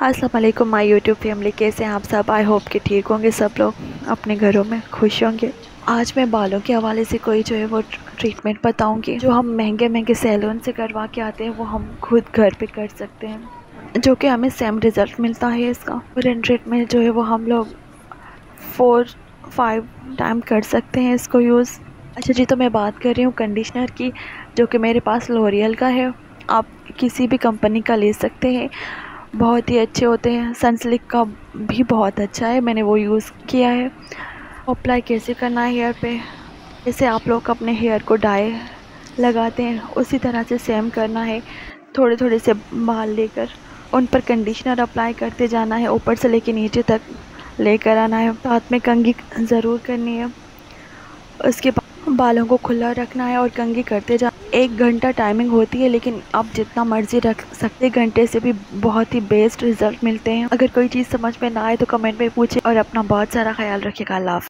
वालेकुम my YouTube family, कैसे हैं आप सब? आई होप कि ठीक होंगे सब लोग, अपने घरों में खुश होंगे। आज मैं बालों के हवाले से कोई जो है वो ट्रीटमेंट बताऊँगी। जो हम महँगे महँगे सैलून से करवा के आते हैं, वो हम खुद घर पे कर सकते हैं। जो कि हमें सेम रिज़ल्ट मिलता है इसका। इन ट्रीटमेंट जो है वो हम लोग फोर फाइव टाइम कर सकते हैं इसको यूज़ अच्छा जी तो मैं बात कर रही हूँ कंडीशनर की, जो कि मेरे पास लोरियल का है। आप किसी भी कंपनी का ले सकते हैं। बहुत ही अच्छे होते हैं। सनसिल्क का भी बहुत अच्छा है। मैंने वो यूज़ किया है। अप्लाई कैसे करना है हेयर पे? जैसे आप लोग अपने हेयर को डाई लगाते हैं, उसी तरह से सेम करना है। थोड़े थोड़े से बाल लेकर, उन पर कंडीशनर अप्लाई करते जाना है। ऊपर से लेके नीचे तक लेकर आना है। साथ में कंगी ज़रूर करनी है। उसके बाद बालों को खुला रखना है और कंगी करते जा एक घंटा टाइमिंग होती है, लेकिन आप जितना मर्ज़ी रख सकते घंटे से भी बहुत ही बेस्ट रिज़ल्ट मिलते हैं। अगर कोई चीज़ समझ में ना आए तो कमेंट में पूछे और अपना बहुत सारा ख्याल रखिएगा। अल्लाह